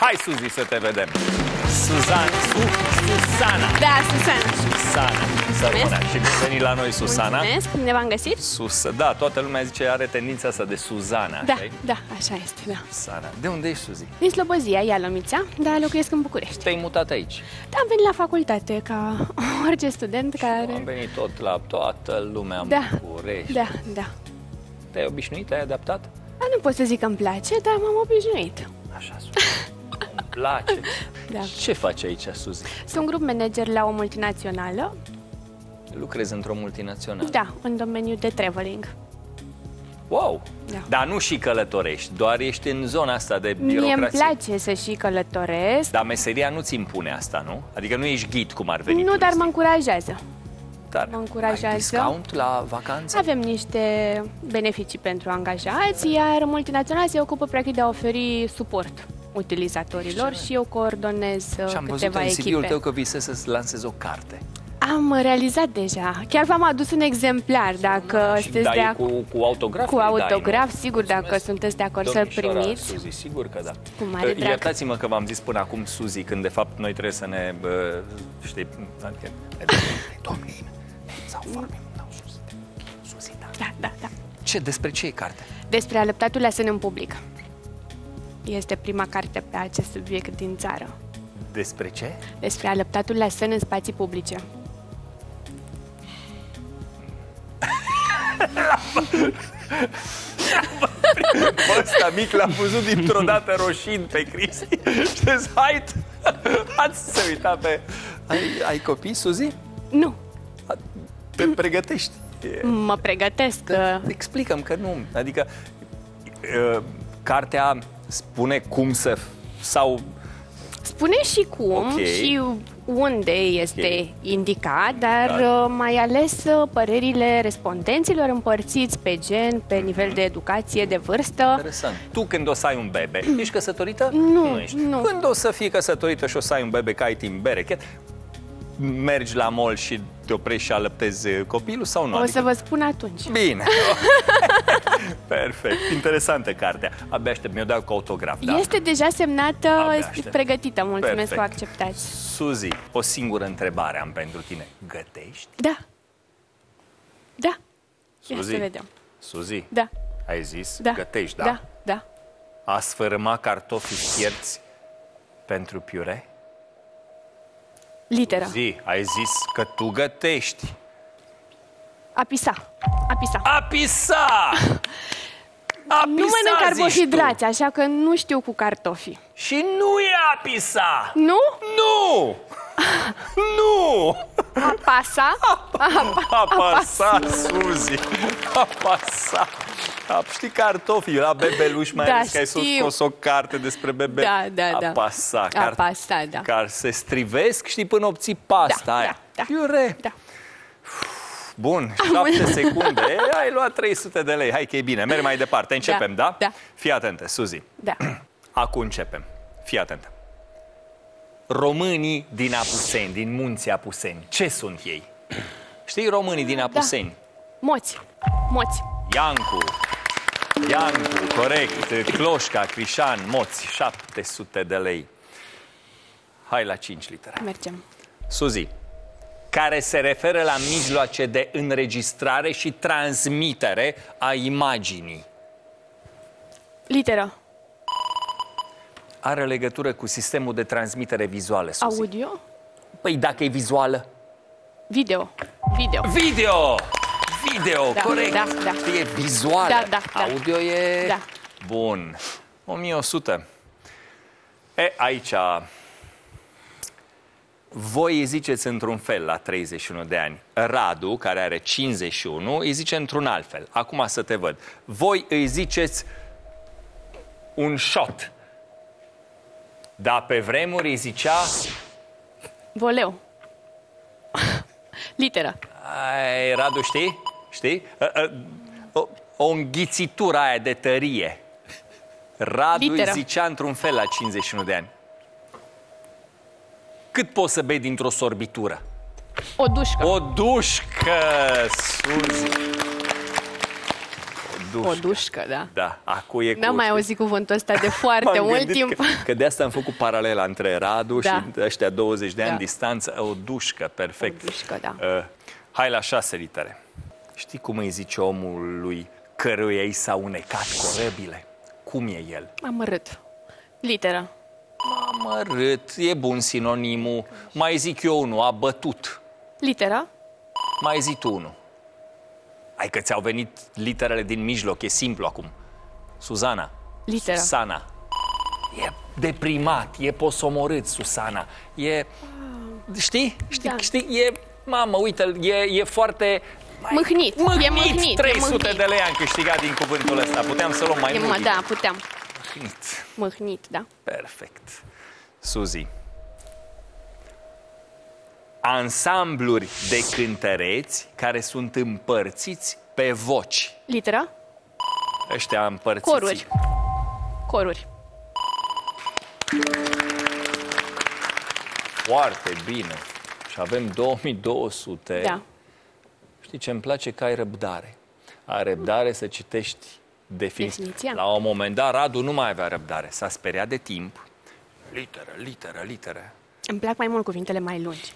Hai, Suzi, să te vedem. Suzan, Su, Susana. Da, Susana. Susana. Să Mulțumesc. rămână. Și bine venit la noi, Susana. Mulțumesc, unde v-am găsit? Sus, da, toată lumea zice are tendința asta de Suzana, Da, așa da, așa este, da. Susana. De unde ești, Suzi? Din Slobozia, Ialomița, dar locuiesc în București. Te-ai mutat aici. Da, am venit la facultate ca orice student care... Am venit tot la toată lumea în Da, București. da, da. Te-ai obișnuit? Te-ai adaptat? A, nu pot să zic că îmi place, dar m-am obișnuit. Așa, Suzi. Îmi place. Da. Ce faci aici, Suzi? Sunt grup manager la o multinațională, Lucrezi într-o multinațională. da, în domeniul de traveling. Wow! Da. Dar nu și călătorești, doar ești în zona asta de Mie birocrație. îmi place să și călătoresc, Dar meseria nu ți impune asta, nu? Adică nu ești ghid cum ar veni nu, dar turistic. mă încurajează. Dar mă încurajează. Ai discount la vacanțe? Avem niște beneficii pentru angajați, iar multinaționala se ocupă practic de a oferi suport utilizatorilor și eu coordonez uh, Și am văzut câteva în CV-ul echipe. tău că visezi să lansezi o carte. Am realizat deja. Chiar v-am adus un exemplar, dacă Și sunteți da, de e ac- cu, cu autograf? cu îi dai, autograf, nu? sigur, dacă Mulțumesc. sunteți de acord să-l Domnișoara primiți. Suzy, sigur că da. Cu mare Uh, drag. Iertați-mă că v-am zis până acum Suzy, când de fapt noi trebuie să ne, uh, știi, adică, domnii, sau vorbim, nu, Suzy, Suzy, da. Da, da, da. Ce, despre ce e cartea? Despre alăptatul la sân în public. Este prima carte pe acest subiect din țară. Despre ce? Despre alăptatul la sân în spații publice. Bă, ăsta mic l-am văzut dintr-o dată roșind pe Cristi și zis, hai, ați să uita pe... Ai, ai copii, Suzy? Nu, Te pregătești. E- mă pregătesc. uh, Explicăm că nu. Adică, uh, cartea spune cum să... sau Spune și cum Ok. și unde este Ok. indicat, dar Da. uh, mai ales uh, părerile respondenților împărțiți pe gen, pe nivel de educație, de vârstă. Interesant. Tu când o să ai un bebe, ești căsătorită? Nu, ești. nu. Când o să fii căsătorită și o să ai un bebe, că ai timp bere, chiar mergi la mall și te oprești și alăptezi copilul sau nu? O să vă spun atunci. Bine. Perfect. Interesantă cartea. Abia aștept. Mi-o dau cu autograf, da? Este deja semnată, Abia este aștept. pregătită. Mulțumesc Perfect. că o acceptați. Suzy, o singură întrebare am pentru tine. Gătești? Da. Da. Ia Suzy? să vedem. Suzy, Da. ai zis? Da. Gătești, da? Da. Da. A sfărâma cartofii fierți pentru piure? Literă. Zi, ai zis că tu gătești. A pisa. A pisa. A pisa! A Nu pisa, mănânc zici carbohidrați, așa că nu știu cu cartofi. tu. Și nu e a pisa! Nu? Nu! nu! A pasa? A pasa, Suzy! A pasa! A, știi cartofii la bebeluș, mai Da, ales că ai știu. scos o carte despre bebe. Da, da, da. A pasa. A pasa, da. Care se strivesc, știi, până obții pasta Da, aia. da, da. Piure. Da. Bun, 7 secunde. Ai luat 300 de lei. Hai că e bine. Merg mai departe. Începem, da? da. Fii atentă, Suzy. Da. Acum începem. Fii atentă. Românii din Apuseni, din munții Apuseni, ce sunt ei? Știi românii din Apuseni? Moți. Moți. Iancu, Iancu, corect, Cloșca, Crișan, Moți, 700 de lei. Hai la 5 litere. Mergem. Suzy, care se referă la mijloace de înregistrare și transmitere a imaginii. Literă. Are legătură cu sistemul de transmitere vizuală, Suzy. Audio. Păi dacă e vizuală? Video. Video. Video! Video, Da, corect. da, da. Știi, E vizuală. Da, da, da. Audio e... Da. Bun. 1100. E, aici... Voi îi ziceți într-un fel la 31 de ani. Radu, care are 51, îi zice într-un alt fel. Acum să te văd. Voi îi ziceți un shot. Dar pe vremuri îi zicea... Voleu. Literă. Ai, Radu, știi? Știi? A, a, O, o înghițitură aia de tărie. Radu Literă. îi zicea într-un fel la 51 de ani. Cât poți să bei dintr-o sorbitură? O dușcă. O dușcă, Suzi. O dușcă. O dușcă, da. Da, acu e N-am cu, mai știi? auzit cuvântul ăsta de foarte M-am mult gândit timp. Că, că de asta am făcut paralela între Radu Da. și ăștia 20 de ani Da. distanță. O dușcă, perfect. O dușcă, da. Uh, hai la șase litere. Știi cum îi zice omului căruia i s-au unecat corăbile? Cum e el? Amărât. Literă. Amărât, e bun sinonimul. Mai zic eu unul, a bătut. Literă. Mai zi tu unul. Hai că ți-au venit literele din mijloc, e simplu acum. Suzana. Literă. Susana. E deprimat, e posomorât, Susana. E... Știi? Știi? Da. Știi? E... Mamă, uite, e, e foarte... Mâhnit. E Mâhnit, mâhnit. 300 e mâhnit. de lei am câștigat din cuvântul ăsta. Puteam să luăm mai E, mult. mă, din- da, puteam. Mâhnit. Mâhnit, da. Perfect. Suzi. Ansambluri de cântăreți care sunt împărțiți pe voci. Literă. Ăștia împărțiți. Coruri. Coruri. Foarte bine. Și avem 2200. Da. Știi ce îmi place? Că ai răbdare. Ai răbdare să citești definiția. Definiția. La un moment dat, Radu nu mai avea răbdare. S-a speriat de timp. Literă, literă, literă. Îmi plac mai mult cuvintele mai lungi.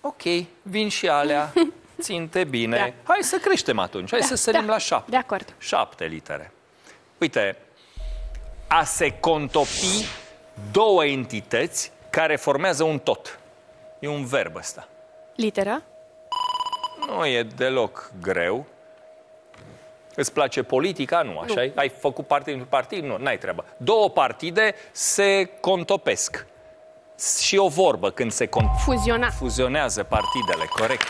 Ok, vin și alea, ținte bine. Da. Hai să creștem atunci, hai Da, să sărim da, la șapte. de acord. Șapte litere. Uite, a se contopi două entități care formează un tot. E un verb ăsta. Literă. Nu e deloc greu. Îți place politica? Nu, așa nu. Ai făcut parte dintr-un partid? Nu, n-ai treabă. Două partide se contopesc. Și o vorbă când se con- Fuziona. fuzionează partidele, corect.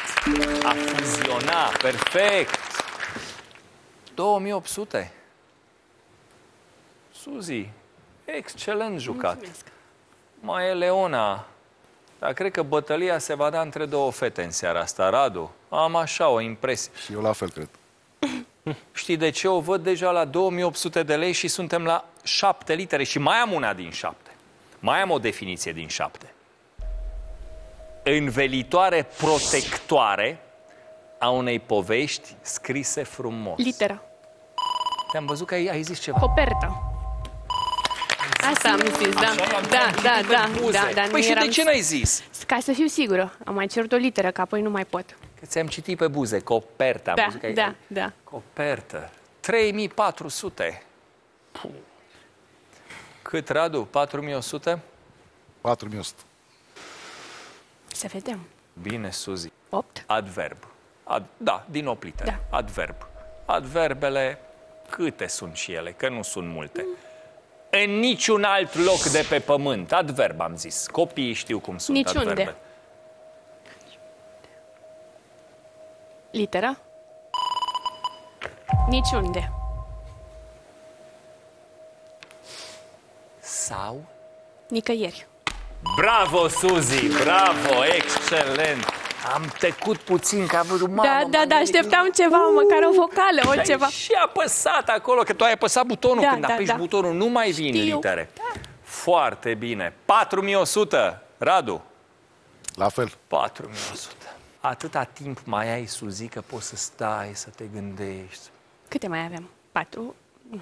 A fuziona, perfect. 2800. Suzi, excelent jucat. Mulțumesc. Mai e Leona. Dar cred că bătălia se va da între două fete în seara asta, Radu. Am așa o impresie. Și eu la fel, cred. Știi de ce? O văd deja la 2800 de lei și suntem la șapte litere și mai am una din șapte. Mai am o definiție din șapte. Învelitoare protectoare a unei povești scrise frumos. Literă. Te-am văzut că ai, ai zis ceva. Copertă. Asta am zis, da. Așa l-am Da, citit da, pe da, buze. da, dar nu Păi și eram... de ce n-ai zis? Ca să fiu sigură. Am mai cerut o literă, că apoi nu mai pot. Că ți-am citit pe buze, copertă. Am Da, văzut că ai- da, da. Copertă. 3400. Puh. Cât, Radu? 4100? 4100. Să vedem. Bine, Suzi. 8. Adverb. Ad, da, din 8 litere. Da. Adverb. Adverbele, câte sunt și ele? Că nu sunt multe. În niciun alt loc de pe pământ. Adverb, am zis. Copiii știu cum sunt Niciunde. adverbele. Literă. Niciunde. Sau? Nicăieri. Bravo, Suzi! Bravo! Excelent! Am tăcut puțin, ca am vrut, mamă, Da, da, da, așteptam ceva, Uuu, măcar o vocală, o ceva. Și a apăsat acolo, că tu ai apăsat butonul. Da, Când da, apeși da. butonul, nu mai vin Știu. litere. Da. Foarte bine. 4100, Radu. La fel. 4100. Atâta timp mai ai, Suzi, că poți să stai, să te gândești. Câte mai avem? 4?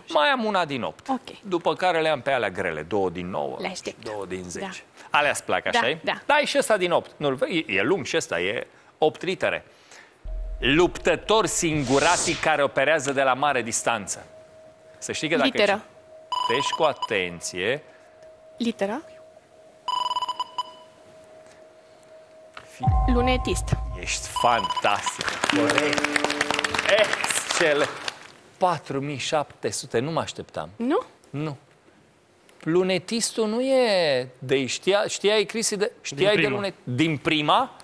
Mai am una din 8. Ok. După care le am pe alea grele. Două din 9 Le aștept. două din 10. Da. Alea îți plac, așa Da, e? da. Da, e și ăsta din 8. Nu, e, e lung și ăsta, e 8 litere. Luptători singuratic care operează de la mare distanță. Să știi că dacă Literă. citești cu atenție, Literă. fi- Lunetist. ești fantastic. Corect. Excelent. 4700, nu mă așteptam. Nu? Nu. Lunetistul nu e de știa, știai, Cristi, de, știai de prima. lunet? Din prima?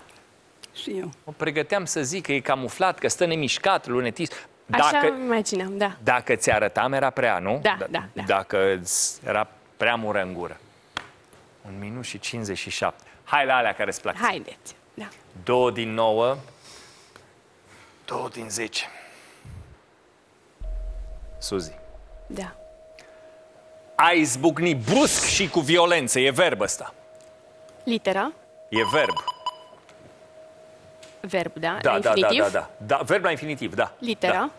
Și eu. Mă pregăteam să zic că e camuflat, că stă nemișcat, lunetist. Așa Dacă, imaginam, da. dacă ți arătam, era prea, nu? Da, da, da. Dacă îți era prea mură în gură. Un minut și 57. Hai la alea care îți plac. Haideți. Da. Două din 9. Două din 10. Suzi. Da. A izbucni brusc și cu violență. E verb ăsta. Literă. E verb. Verb, da. Da, La da, da, infinitiv. da, da. da. Verb la infinitiv, da. Literă. Da.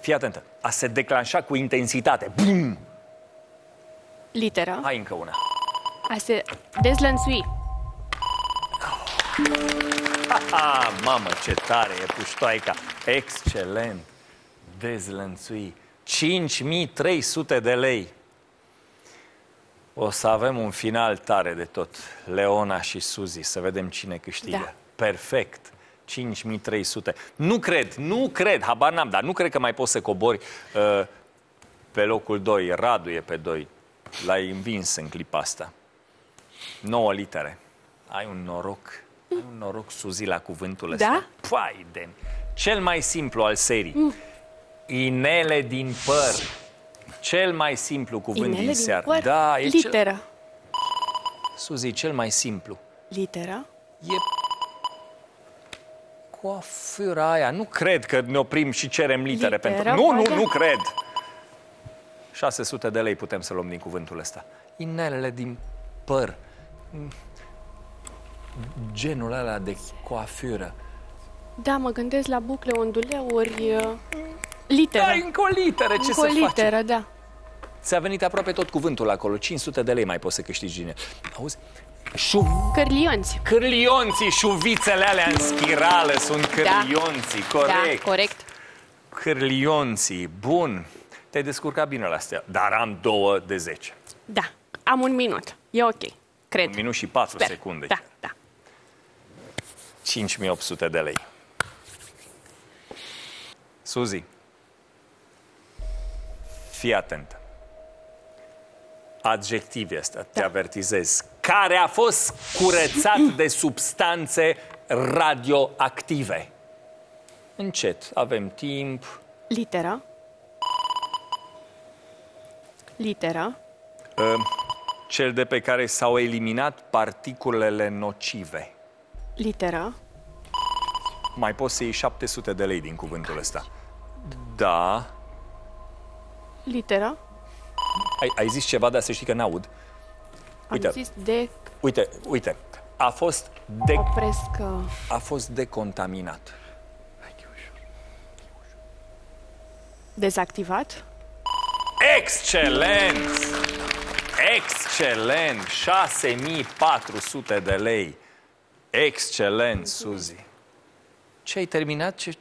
Fii atentă. A se declanșa cu intensitate. Bum! Literă. Hai încă una. A se dezlănțui. Ah, mamă, ce tare e puștoaica. Excelent. Dezlănțui. 5300 de lei. O să avem un final tare de tot. Leona și Suzy, să vedem cine câștigă. Da. Perfect. 5300. Nu cred, nu cred, habar n-am, dar nu cred că mai poți să cobori uh, pe locul 2. Radu e pe 2. L-ai învins în clipa asta. 9 litere. Ai un noroc. Ai un noroc, Suzy, la cuvântul ăsta. Da? Păi, de Cel mai simplu al serii. Mm. Inele din păr. Cel mai simplu cuvânt Inele din din seară. păr. Da, e cel... Literă. Suzy, cel mai simplu. Literă. E coafura aia. Nu cred că ne oprim și cerem litere Literă, pentru... Nu, nu, poate? nu cred. 600 de lei putem să luăm din cuvântul ăsta. Inelele din păr. Genul ăla de coafură. Da, mă gândesc la bucle, onduleuri. Uh, Literă. Ai încă o literă, ce Încă să o faci? literă, da. Ți-a venit aproape tot cuvântul acolo. 500 de lei mai poți să câștigi din el. Auzi? Șu... Cârlionți. Cârlionții, șuvițele alea în spirală sunt cârlionții, corect. Da, corect. Cârlionții, bun. Te-ai descurcat bine la astea, dar am două de 10. Da. Am un minut. E ok. Cred. Un minut și 4 Sper. secunde. Da, da. 5800 de lei. Suzy, fii atentă. Adjectiv este, te Da. avertizez. Care a fost curățat de substanțe radioactive. Încet, avem timp. Literă. Literă. Cel de pe care s-au eliminat particulele nocive. Literă. Mai poți să iei 700 de lei din cuvântul ăsta. Da. Literă. Ai, ai zis ceva, dar să știi că n-aud. Uite. Am zis de... Uite, uite. A fost, de, Opresc... uh, a fost decontaminat. Dezactivat. Excelent! Excelent! 6400 de lei. Excelent, Suzy. Ce ai terminat? Ce...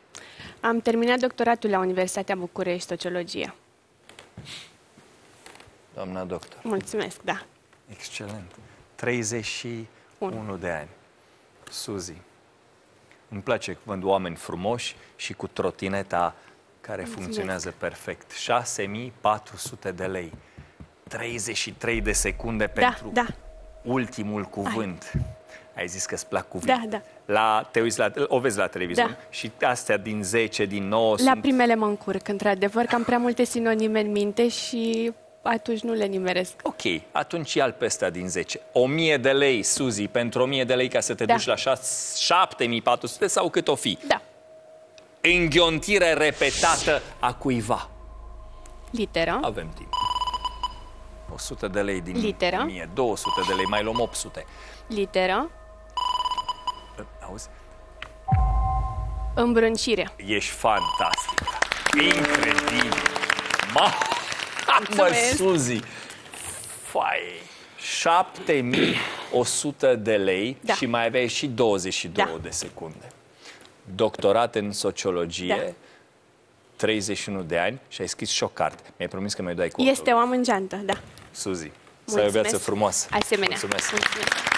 Am terminat doctoratul la Universitatea București, sociologie. Doamna doctor. Mulțumesc, da. Excelent. 31 de ani. Suzy. Îmi place că vând oameni frumoși și cu trotineta care funcționează perfect. 6400 de lei. 33 de secunde pentru da. ultimul cuvânt. Ai zis că îți plac cuvinte. Da, La, te uiți la, o vezi la televizor Da. și astea din 10, din 9 La sunt... primele mă încurc, într-adevăr, că am prea multe sinonime în minte și atunci nu le nimeresc. Ok, atunci ia pe ăsta din 10. 1000 de lei, Suzy, pentru 1000 de lei ca să te Da. duci la 6, 7400 sau cât o fi. Da. Înghiontire repetată a cuiva. Literă. Avem timp. 100 de lei din Literă. 1000, 200 de lei, mai luăm 800. Literă. Auzi? Îmbrâncire. Ești fantastic. Incredibil. Ma... Mă, Mulțumesc. Suzy. Fai. 7100 de lei Da. și mai aveai și 22 Da. de secunde. Doctorat în sociologie, Da. 31 de ani și ai scris și o carte. Mi-ai promis că mi-ai dai cu Este o amângeantă, da. Suzy, să ai o viață frumoasă. Asemenea. Mulțumesc. Mulțumesc.